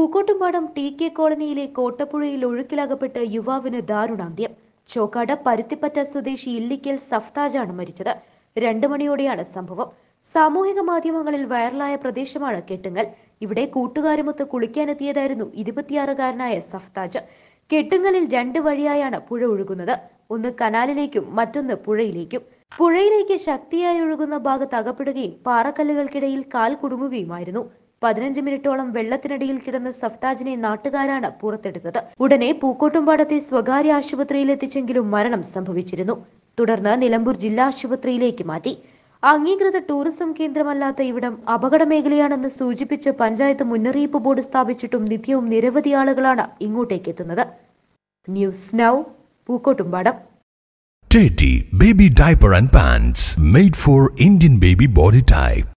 Pookkottumpadam T K കോളനിയിലെ കോട്ടപ്പുഴയിൽ ഒഴുക്കിലകപ്പെട്ട് യുവാവിന് ദാരുണാന്ത്യം. ചോക്കാട് പരുത്തിപ്പറ്റ സ്വദേശി ഇല്ലിക്കൽ സഫ്താജാണ് മരിച്ചത്. രണ്ടു മണിയോടെയാണ് സംഭവം. സാമൂഹിക മാധ്യമങ്ങളിൽ വൈറലായ പ്രദേശമാണ് കെട്ടുങ്ങൽ. ഇവിടെ കൂട്ടുകാരുമൊത്ത് കുളിക്കാനെത്തിയതായിരുന്നു ഇരുപത്തിയാറുകാരനായ സഫ്താജ്. കെട്ടുങ്ങലിൽ രണ്ട് വഴിയായാണ് പുഴ ഒഴുകുന്നത്. ഒന്ന് കനാലിലേക്കും മറ്റൊന്ന് പുഴയിലേക്കും. പുഴയിലേക്ക് ശക്തിയായി ഒഴുകുന്ന ഭാഗത്ത് അകപ്പെടുകയും പാറക്കല്ലുകൾക്കിടയിൽ കാൽ കുടുങ്ങുകയുമായിരുന്നു. പതിനഞ്ച് മിനിറ്റോളം വെള്ളത്തിനടിയിൽ കിടന്ന സഫ്താജിനെ നാട്ടുകാരാണ് പുറത്തെടുത്തത്. ഉടനെ പൂക്കോട്ടുംപാടത്തെ സ്വകാര്യ ആശുപത്രിയിൽ എത്തിച്ചെങ്കിലും മരണം സംഭവിച്ചിരുന്നു. തുടർന്ന് നിലമ്പൂർ ജില്ലാ ആശുപത്രിയിലേക്ക് മാറ്റി. അംഗീകൃത ടൂറിസം കേന്ദ്രമല്ലാത്ത ഇവിടം അപകട മേഖലയാണെന്ന് സൂചിപ്പിച്ച് പഞ്ചായത്ത് മുന്നറിയിപ്പ് ബോർഡ് സ്ഥാപിച്ചിട്ടും നിത്യവും നിരവധി ആളുകളാണ് ഇങ്ങോട്ടേക്ക് എത്തുന്നത്. News now Pookkottumpadam. Teddy Baby Diaper and Pants made for Indian baby body type.